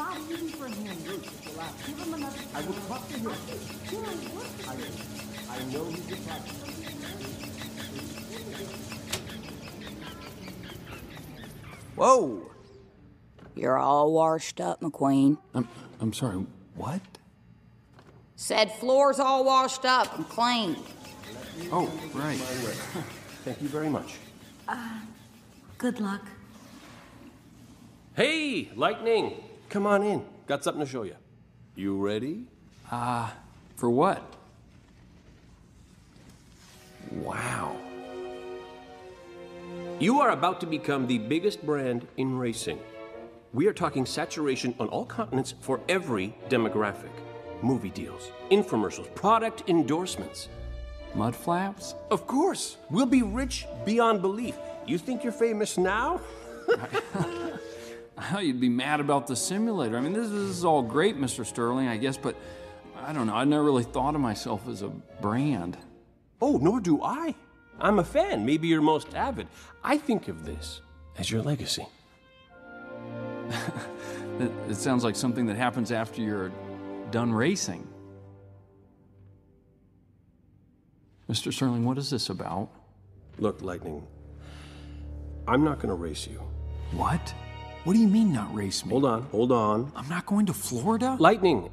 not easy for him. Relax. Give him another. I will talk to him. I, I know he's a problem. Whoa! You're all washed up, McQueen. I'm, I'm sorry, what? Said floor's all washed up and clean. Oh, right. Thank you very much. Uh, good luck. Hey, Lightning! Come on in. Got something to show you. You ready? Ah, for what? Wow. You are about to become the biggest brand in racing. We are talking saturation on all continents for every demographic movie deals, infomercials, product endorsements. Mud flaps? Of course, we'll be rich beyond belief. You think you're famous now? How you'd be mad about the simulator. I mean, this, this is all great, Mr. Sterling, I guess, but I don't know. I never really thought of myself as a brand. Oh, nor do I. I'm a fan, maybe your most avid. I think of this as your legacy. It, it sounds like something that happens after you're done racing. Mr. Sterling, what is this about? Look, Lightning, I'm not gonna race you. What? What do you mean, not race me? Hold on, hold on. I'm not going to Florida? Lightning,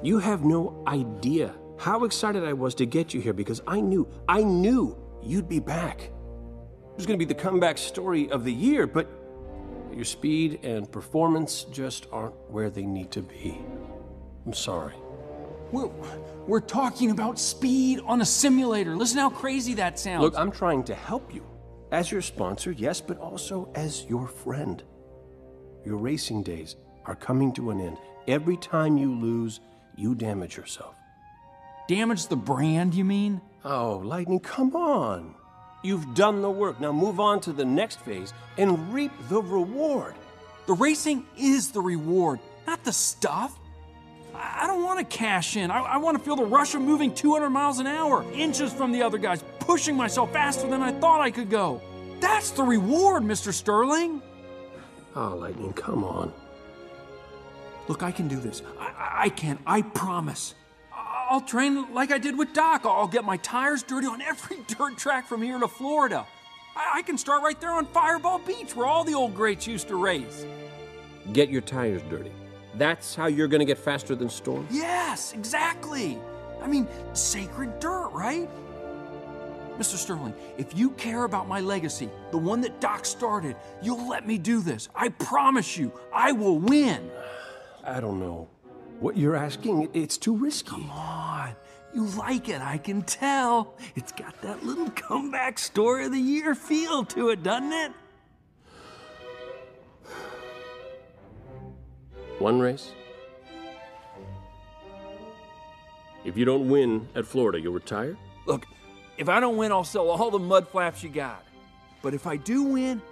you have no idea how excited I was to get you here because I knew, I knew you'd be back. It was gonna be the comeback story of the year, but your speed and performance just aren't where they need to be. I'm sorry. We're, we're talking about speed on a simulator. Listen how crazy that sounds. Look, I'm trying to help you. As your sponsor, yes, but also as your friend. Your racing days are coming to an end. Every time you lose, you damage yourself. Damage the brand, you mean? Oh, Lightning, come on. You've done the work. Now move on to the next phase and reap the reward. The racing is the reward, not the stuff. I don't want to cash in. I, I want to feel the rush of moving 200 miles an hour, inches from the other guys, pushing myself faster than I thought I could go. That's the reward, Mr. Sterling. Oh, Lightning, come on. Look, I can do this. I, I- can. I promise. I'll train like I did with Doc. I'll get my tires dirty on every dirt track from here to Florida. I, I can start right there on Fireball Beach, where all the old greats used to race. Get your tires dirty. That's how you're gonna get faster than Storm? Yes, exactly. I mean, sacred dirt, right? Mr. Sterling, if you care about my legacy, the one that Doc started, you'll let me do this. I promise you, I will win. I don't know. What you're asking, it's too risky. Come on. You like it, I can tell. It's got that little comeback story of the year feel to it, doesn't it? One race. If you don't win at Florida, you'll retire? Look, if I don't win, I'll sell all the mud flaps you got. But if I do win,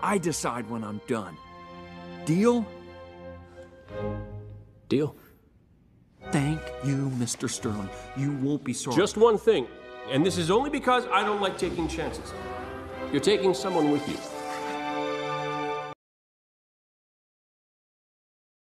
I decide when I'm done. Deal? Deal. Thank you, Mr. Sterling. You won't be sorry. Just one thing, and this is only because I don't like taking chances. You're taking someone with you.